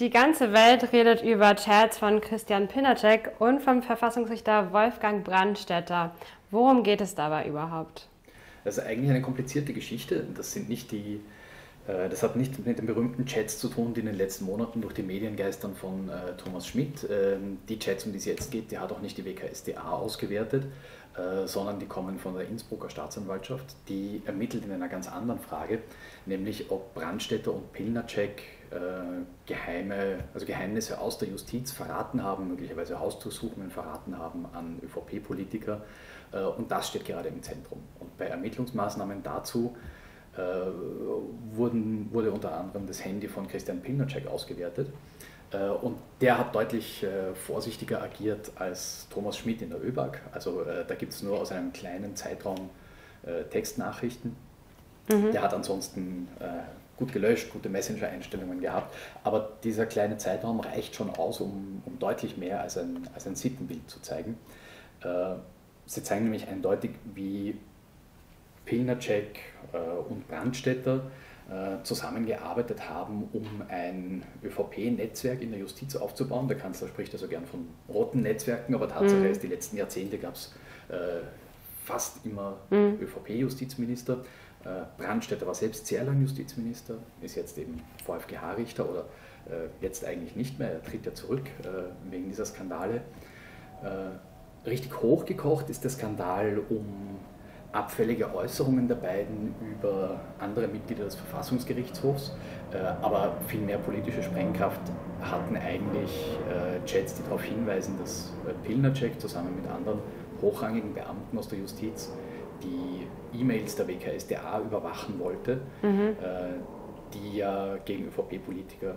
Die ganze Welt redet über Chats von Christian Pinacek und vom Verfassungsrichter Wolfgang Brandstätter. Worum geht es dabei überhaupt? Das ist eigentlich eine komplizierte Geschichte. Das sind nicht die, äh, das hat nicht mit den berühmten Chats zu tun, die in den letzten Monaten durch die Medien geistern von äh, Thomas Schmidt. Ähm, die Chats, um die es jetzt geht, die hat auch nicht die WKSDA ausgewertet, äh, sondern die kommen von der Innsbrucker Staatsanwaltschaft. Die ermittelt in einer ganz anderen Frage, nämlich ob Brandstätter und Pilnacek äh, geheime, also Geheimnisse aus der Justiz verraten haben, möglicherweise Hausdurchsuchungen verraten haben an ÖVP-Politiker. Äh, und das steht gerade im Zentrum. Und bei Ermittlungsmaßnahmen dazu äh, wurden, wurde unter anderem das Handy von Christian Pilnacek ausgewertet. Und der hat deutlich vorsichtiger agiert als Thomas Schmidt in der ÖBAG. Also da gibt es nur aus einem kleinen Zeitraum Textnachrichten. Mhm. Der hat ansonsten gut gelöscht, gute Messenger-Einstellungen gehabt, aber dieser kleine Zeitraum reicht schon aus, um, um deutlich mehr als ein, als ein Sittenbild zu zeigen. Äh, sie zeigen nämlich eindeutig, wie Pilnacek äh, und Brandstätter äh, zusammengearbeitet haben, um ein ÖVP-Netzwerk in der Justiz aufzubauen. Der Kanzler spricht also gern von roten Netzwerken, aber Tatsache mhm. ist, die letzten Jahrzehnte gab es fast immer mhm. ÖVP-Justizminister. Äh, Brandstätter war selbst sehr lang Justizminister, ist jetzt eben VfGH-Richter oder äh, jetzt eigentlich nicht mehr, er tritt ja zurück äh, wegen dieser Skandale. Richtig hochgekocht ist der Skandal um abfällige Äußerungen der beiden über andere Mitglieder des Verfassungsgerichtshofs, aber viel mehr politische Sprengkraft hatten eigentlich Chats, die darauf hinweisen, dass Pilnacek zusammen mit anderen hochrangigen Beamten aus der Justiz die E-Mails der WKSDA überwachen wollte, mhm. äh, die ja gegen ÖVP-Politiker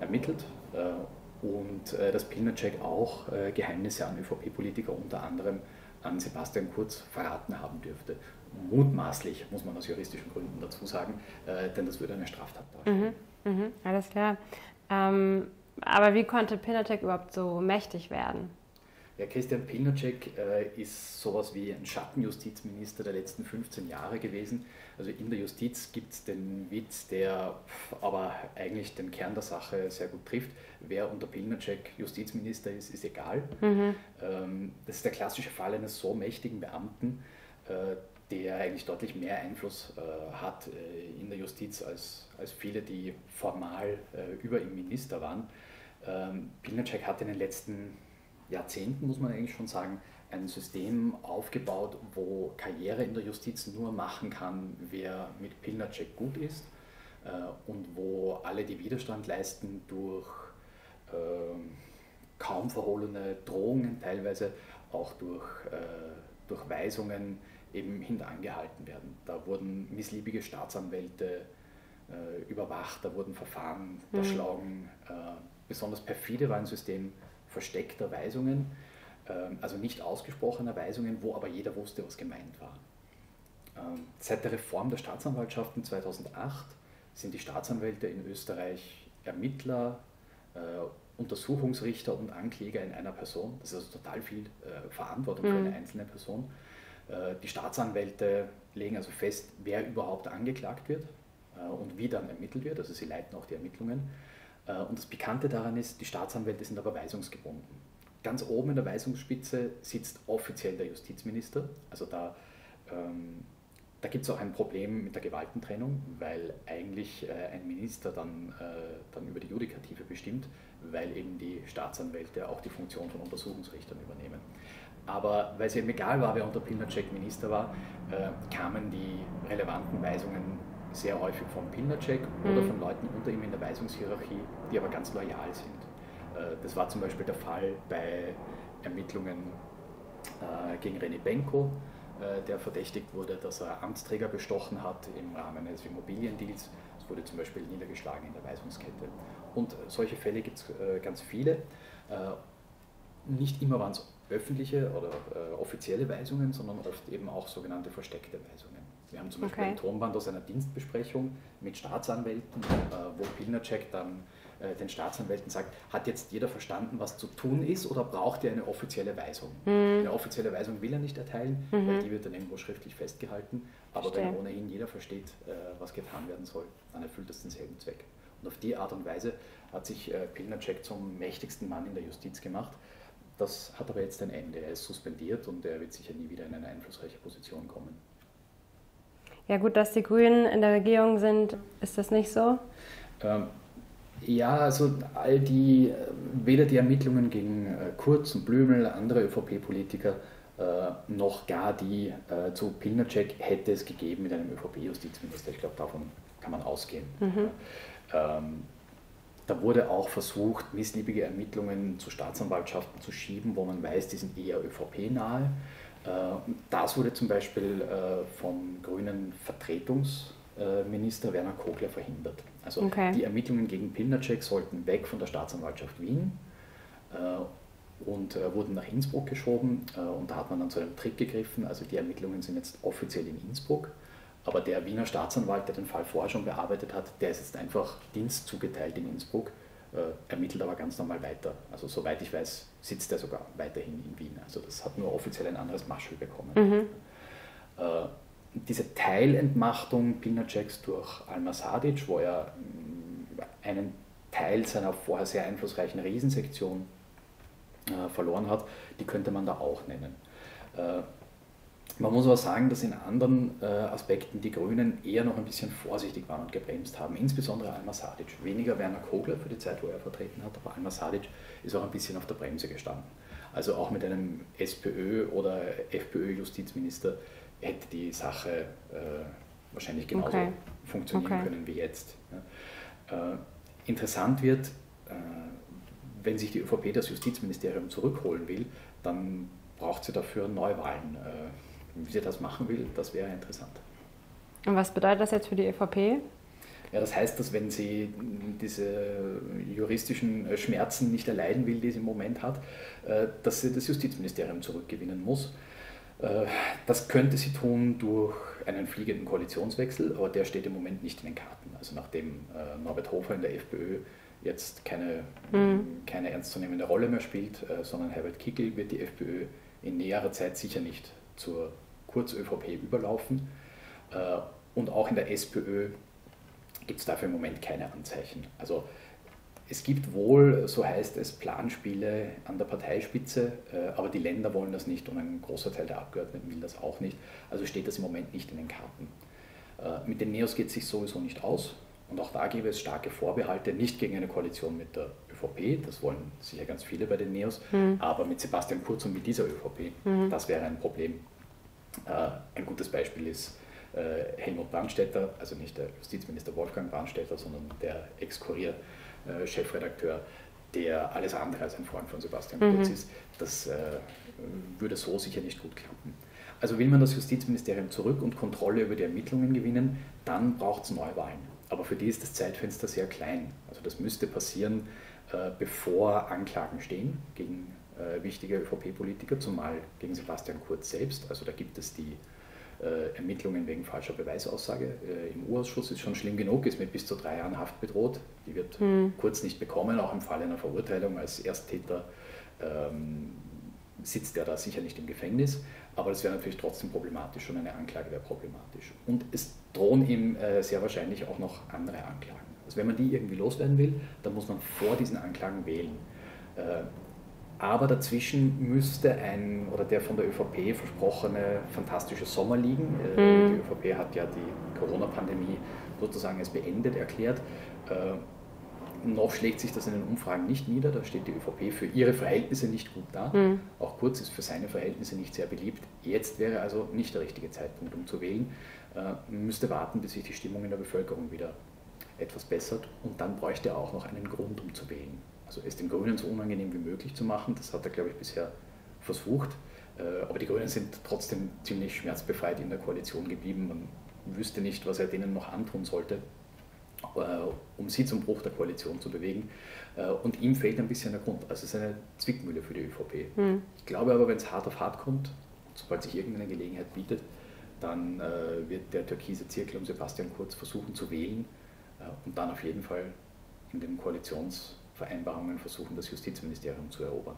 ermittelt äh, und äh, dass Pilnacek auch äh, Geheimnisse an ÖVP-Politiker unter anderem an Sebastian Kurz verraten haben dürfte. Mutmaßlich, muss man aus juristischen Gründen dazu sagen, äh, denn das würde eine Straftat darstellen. Mhm. Mhm. Alles klar. Ähm, aber wie konnte Pilnacek überhaupt so mächtig werden? Ja, Christian Pilnacek äh, ist sowas wie ein Schattenjustizminister der letzten 15 Jahre gewesen. Also in der Justiz gibt es den Witz, der aber eigentlich den Kern der Sache sehr gut trifft. Wer unter Pilnacek Justizminister ist, ist egal. Mhm. Ähm, das ist der klassische Fall eines so mächtigen Beamten, äh, der eigentlich deutlich mehr Einfluss äh, hat äh, in der Justiz als, als viele, die formal äh, über ihm Minister waren. Ähm, Pilnacek hat in den letzten Jahrzehnten, muss man eigentlich schon sagen, ein System aufgebaut, wo Karriere in der Justiz nur machen kann, wer mit Pilnacek gut ist äh, und wo alle, die Widerstand leisten, durch äh, kaum verhohlene Drohungen, teilweise auch durch, äh, durch Weisungen eben hinterangehalten werden. Da wurden missliebige Staatsanwälte äh, überwacht, da wurden Verfahren mhm. erschlagen. Mhm. besonders perfide war ein System, versteckter Weisungen, ähm, also nicht ausgesprochener Weisungen, wo aber jeder wusste, was gemeint war. Ähm, seit der Reform der Staatsanwaltschaften 2008 sind die Staatsanwälte in Österreich Ermittler, äh, Untersuchungsrichter und Ankläger in einer Person. Das ist also total viel äh, Verantwortung für eine mhm. einzelne Person. Äh, die Staatsanwälte legen also fest, wer überhaupt angeklagt wird und wie dann ermittelt wird. Also sie leiten auch die Ermittlungen. Äh, und das Pikante daran ist, die Staatsanwälte sind aber weisungsgebunden. Ganz oben in der Weisungsspitze sitzt offiziell der Justizminister. Also da, ähm, da gibt es auch ein Problem mit der Gewaltentrennung, weil eigentlich äh, ein Minister dann, äh, dann über die Judikative bestimmt, weil eben die Staatsanwälte auch die Funktion von Untersuchungsrichtern übernehmen. Aber weil es eben egal war, wer unter Pilnacek Minister war, äh, kamen die relevanten Weisungen sehr häufig vom mhm. oder von Leuten unter ihm in der Weisungshierarchie, die aber ganz loyal sind. Äh, das war zum Beispiel der Fall bei Ermittlungen äh, gegen René Benko, äh, der verdächtigt wurde, dass er Amtsträger bestochen hat im Rahmen eines Immobiliendeals. Es wurde zum Beispiel niedergeschlagen in der Weisungskette. Und solche Fälle gibt es ganz viele. Nicht immer waren es öffentliche oder offizielle Weisungen, sondern oft eben auch sogenannte versteckte Weisungen. Haben zum Beispiel okay. ein Tonband aus einer Dienstbesprechung mit Staatsanwälten, äh, wo Pilnacek dann äh, den Staatsanwälten sagt, hat jetzt jeder verstanden, was zu tun ist oder braucht ihr eine offizielle Weisung? Mhm. Eine offizielle Weisung will er nicht erteilen, mhm. weil die wird dann irgendwo schriftlich festgehalten. Aber Verstehe. wenn ohnehin jeder versteht, äh, was getan werden soll, dann erfüllt das denselben Zweck. Und auf die Art und Weise hat sich Pilnacek zum mächtigsten Mann in der Justiz gemacht. Das hat aber jetzt ein Ende. Er ist suspendiert und er wird sicher nie wieder in eine einflussreiche Position kommen. Ja gut, dass die Grünen in der Regierung sind, ist das nicht so? Ähm, ja, also all die, äh, weder die Ermittlungen gegen äh, Kurz und Blümel, andere ÖVP-Politiker, äh, noch gar die äh, zu Pilnacek hätte es gegeben mit einem ÖVP-Justizminister. Ich glaube, davon kann man ausgehen. Mhm. Ähm, da wurde auch versucht, missliebige Ermittlungen zu Staatsanwaltschaften zu schieben, wo man weiß, die sind eher ÖVP-nahe. Äh, das wurde zum Beispiel äh, vom grünen Vertretungsminister Werner Kogler verhindert. Also okay. die Ermittlungen gegen Pilnacek sollten weg von der Staatsanwaltschaft Wien äh, und wurden nach Innsbruck geschoben. Und da hat man dann zu einem Trick gegriffen. Also die Ermittlungen sind jetzt offiziell in Innsbruck. Aber der Wiener Staatsanwalt, der den Fall vorher schon bearbeitet hat, der ist jetzt einfach Dienst zugeteilt in Innsbruck, äh, ermittelt aber ganz normal weiter. Also soweit ich weiß, sitzt er sogar weiterhin in Wien. Also das hat nur offiziell ein anderes Maschel bekommen. Mhm. Äh, diese Teilentmachtung Pinaceks durch Alma Sadic, wo er mm, einen Teil seiner vorher sehr einflussreichen Riesensektion äh, verloren hat, die könnte man da auch nennen. Äh, man muss aber sagen, dass in anderen äh, Aspekten die Grünen eher noch ein bisschen vorsichtig waren und gebremst haben, insbesondere Alma Sadic. Weniger Werner Kogler für die Zeit, wo er vertreten hat, aber Alma Sadic ist auch ein bisschen auf der Bremse gestanden. Also auch mit einem SPÖ- oder FPÖ-Justizminister hätte die Sache äh, wahrscheinlich genauso okay. funktionieren okay. können wie jetzt. Ja. Äh, interessant wird, äh, wenn sich die ÖVP das Justizministerium zurückholen will, dann braucht sie dafür Neuwahlen. Äh, wie sie das machen will, das wäre interessant. Und was bedeutet das jetzt für die ÖVP? Ja, das heißt, dass wenn sie diese juristischen Schmerzen nicht erleiden will, die sie im Moment hat, äh, dass sie das Justizministerium zurückgewinnen muss. Äh, das könnte sie tun durch einen fliegenden Koalitionswechsel, aber der steht im Moment nicht in den Karten. Also nachdem äh, Norbert Hofer in der FPÖ jetzt keine, mhm. keine ernstzunehmende Rolle mehr spielt, sondern Herbert Kickel wird die FPÖ in näherer Zeit sicher nicht zur Kurz-ÖVP überlaufen. Äh, und auch in der SPÖ gibt es dafür im Moment keine Anzeichen. Also es gibt wohl, so heißt es, Planspiele an der Parteispitze, äh, aber die Länder wollen das nicht und ein großer Teil der Abgeordneten will das auch nicht. Also steht das im Moment nicht in den Karten. Äh, mit den Neos geht es sich sowieso nicht aus. Und auch da gäbe es starke Vorbehalte, nicht gegen eine Koalition mit der ÖVP, das wollen sicher ganz viele bei den Neos, mhm. aber mit Sebastian Kurz und mit dieser ÖVP, mhm. das wäre ein Problem. Äh, ein gutes Beispiel ist äh, Helmut Brandstätter, also nicht der Justizminister Wolfgang Brandstätter, sondern der Ex-Kurier-Chefredakteur, der alles andere als ein Freund von Sebastian mhm. Kurz ist. Das äh, würde so sicher nicht gut klappen. Also will man das Justizministerium zurück und Kontrolle über die Ermittlungen gewinnen, dann braucht es Neuwahlen. Aber für die ist das Zeitfenster sehr klein. Also das müsste passieren, bevor Anklagen stehen gegen äh, wichtige ÖVP-Politiker, zumal gegen Sebastian Kurz selbst. Also da gibt es die äh, Ermittlungen wegen falscher Beweisaussage äh, im U-Ausschuss, ist schon schlimm genug, ist mit bis zu drei Jahren Haft bedroht. Die wird mhm. Kurz nicht bekommen, auch im Fall einer Verurteilung als Ersttäter ähm, sitzt er da sicher nicht im Gefängnis. Aber das wäre natürlich trotzdem problematisch, schon eine Anklage wäre problematisch. Und es drohen ihm äh, sehr wahrscheinlich auch noch andere Anklagen. Also wenn man die irgendwie loswerden will, dann muss man vor diesen Anklagen wählen. Äh, aber dazwischen müsste ein oder der von der ÖVP versprochene fantastische Sommer liegen. Äh, mhm. Die ÖVP hat ja die Corona-Pandemie sozusagen als beendet erklärt. Äh, noch schlägt sich das in den Umfragen nicht nieder, da steht die ÖVP für ihre Verhältnisse nicht gut da. Mhm. Auch Kurz ist für seine Verhältnisse nicht sehr beliebt. Jetzt wäre also nicht der richtige Zeitpunkt, um zu wählen. Äh, man müsste warten, bis sich die Stimmung in der Bevölkerung wieder etwas bessert und dann bräuchte er auch noch einen Grund, um zu wählen also es den Grünen so unangenehm wie möglich zu machen. Das hat er, glaube ich, bisher versucht. Äh, aber die Grünen sind trotzdem ziemlich schmerzbefreit in der Koalition geblieben. Man wüsste nicht, was er denen noch antun sollte, äh, um sie zum Bruch der Koalition zu bewegen. Äh, und ihm fehlt ein bisschen der Grund. Also es ist eine Zwickmühle für die ÖVP. Mhm. Ich glaube aber, wenn es hart auf hart kommt, sobald sich irgendeine Gelegenheit bietet, dann wird der türkise Zirkel um Sebastian Kurz versuchen zu wählen und dann auf jeden Fall in dem Koalitions- Vereinbarungen versuchen, das Justizministerium zu erobern.